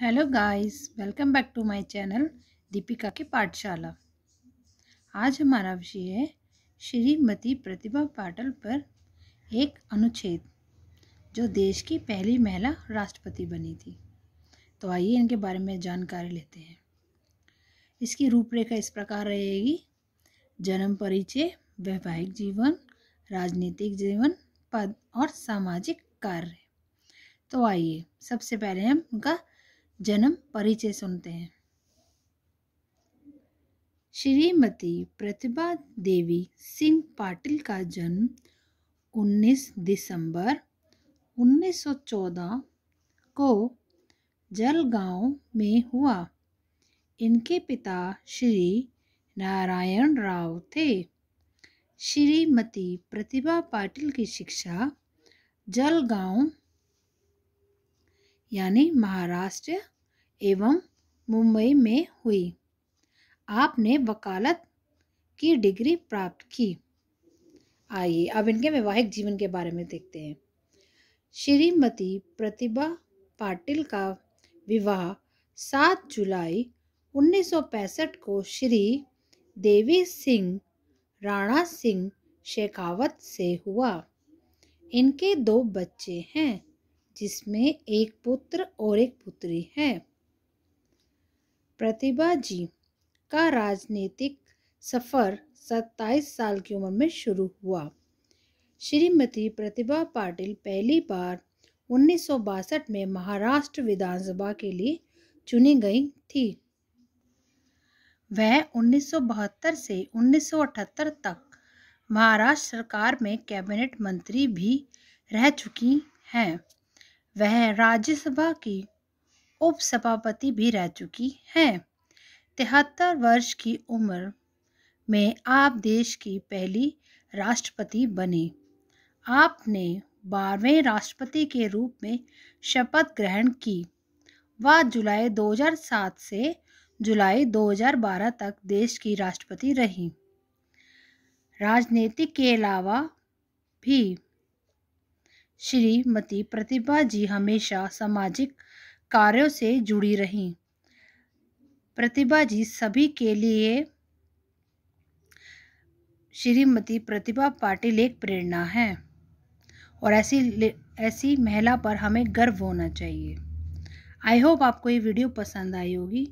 Hello guys welcome back to my channel Deepika की पाठशाला। आज हमारा विषय है श्रीमती प्रतिभा पाटिल पर एक अनुच्छेद, जो देश की पहली महिला राष्ट्रपति बनी थी। तो आइए इनके बारे में जानकारी लेते हैं। इसकी रूपरेखा इस प्रकार रहेगी। जन्म परिचय, वैवाहिक जीवन, राजनीतिक जीवन, पद और सामाजिक कार्य। तो आइए, सबसे पहले हम उनका जन्म परिचय सुनते हैं। श्रीमती प्रतिभा देवी सिंह पाटिल का जन्म 19 दिसंबर 1914 को जलगांव में हुआ। इनके पिता श्री नारायण राव थे। श्रीमती प्रतिभा पाटिल की शिक्षा जलगांव यानी महाराष्ट्र एवं मुंबई में हुई। आपने वकालत की डिग्री प्राप्त की। आइए अब इनके वैवाहिक जीवन के बारे में देखते हैं। श्रीमती प्रतिभा पाटिल का विवाह 7 जुलाई 1965 को श्री देवी सिंह राणा सिंह शेखावत से हुआ। इनके दो बच्चे हैं। जिसमें एक पुत्र और एक पुत्री है। प्रतिभा जी, का राजनीतिक सफ़र 27 साल की उम्र में शुरू हुआ। श्रीमती प्रतिभा पाटिल पहली बार उन्नीस सौ बासठ में महाराष्ट्र विधानसभा के लिए चुनी गई थी। वह 1972 से 1978 तक महाराष्ट्र सरकार में कैबिनेट मंत्री भी रह चुकी हैं। वह राज्यसभा की उपसभापति भी रह चुकी हैं। तिहत्तर वर्ष की उम्र में आप देश की पहली राष्ट्रपति बने। आपने बारहवें राष्ट्रपति के रूप में शपथ ग्रहण की। वह जुलाई 2007 से जुलाई 2012 तक देश की राष्ट्रपति रही। राजनीति के अलावा भी श्रीमती प्रतिभा जी हमेशा सामाजिक कार्यों से जुड़ी रहीं। प्रतिभा जी सभी के लिए श्रीमती प्रतिभा पाटिल एक प्रेरणा है और ऐसी ऐसी महिला पर हमें गर्व होना चाहिए। आई होप आपको ये वीडियो पसंद आई होगी।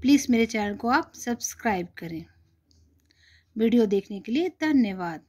प्लीज़ मेरे चैनल को आप सब्सक्राइब करें। वीडियो देखने के लिए धन्यवाद।